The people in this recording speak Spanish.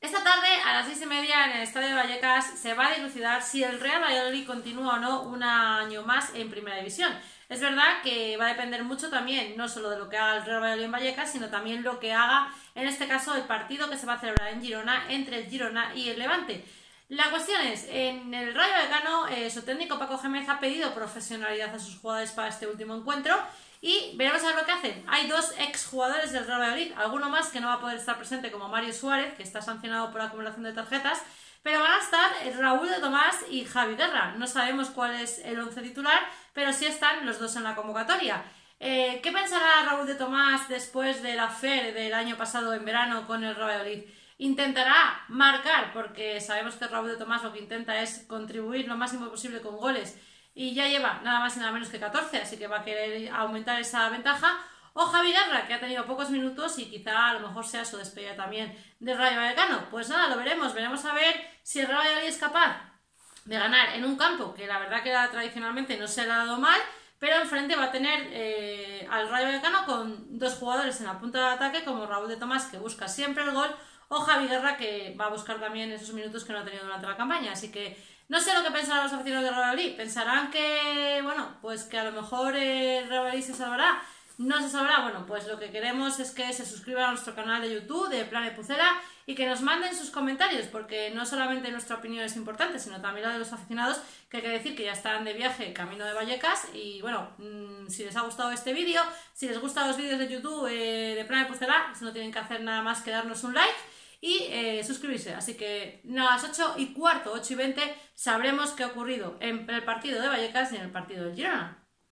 Esta tarde, a las seis y media, en el Estadio de Vallecas, se va a dilucidar si el Real Valladolid continúa o no un año más en Primera División. Es verdad que va a depender mucho también, no solo de lo que haga el Real Valladolid en Vallecas, sino también lo que haga, en este caso, el partido que se va a celebrar en Girona entre el Girona y el Levante. La cuestión es, en el Rayo Eh, su técnico Paco Gémez ha pedido profesionalidad a sus jugadores para este último encuentro y veremos a ver lo que hacen. Hay dos exjugadores del Real Valladolid, alguno más que no va a poder estar presente como Mario Suárez, que está sancionado por acumulación de tarjetas, pero van a estar Raúl de Tomás y Javi Guerra. No sabemos cuál es el once titular, pero sí están los dos en la convocatoria. Eh, ¿Qué pensará Raúl de Tomás después de la FER del año pasado en verano con el Real Valladolid? Intentará marcar, porque sabemos que Raúl de Tomás lo que intenta es contribuir lo máximo posible con goles y ya lleva nada más y nada menos que 14, así que va a querer aumentar esa ventaja. O Javi Garra, que ha tenido pocos minutos y quizá a lo mejor sea su despedida también del Rayo Vallecano. Pues nada, lo veremos, veremos a ver si el Rayo Vallecano es capaz de ganar en un campo que la verdad que tradicionalmente no se le ha dado mal, pero enfrente va a tener eh, al Rayo Vallecano con dos jugadores en la punta de ataque como Raúl de Tomás que busca siempre el gol o Javi Guerra, que va a buscar también esos minutos que no ha tenido durante la campaña. Así que no sé lo que pensarán los aficionados de Real Pensarán que, bueno, pues que a lo mejor el Real se salvará. No se sabrá, bueno, pues lo que queremos es que se suscriban a nuestro canal de YouTube de Plan Pucera y que nos manden sus comentarios, porque no solamente nuestra opinión es importante, sino también la de los aficionados, que hay que decir que ya están de viaje camino de Vallecas. Y bueno, mm, si les ha gustado este vídeo, si les gustan los vídeos de YouTube eh, de Plan Pucera, pues no tienen que hacer nada más que darnos un like y eh, suscribirse. Así que a las 8 y cuarto, 8 y 20, sabremos qué ha ocurrido en el partido de Vallecas y en el partido de Girona.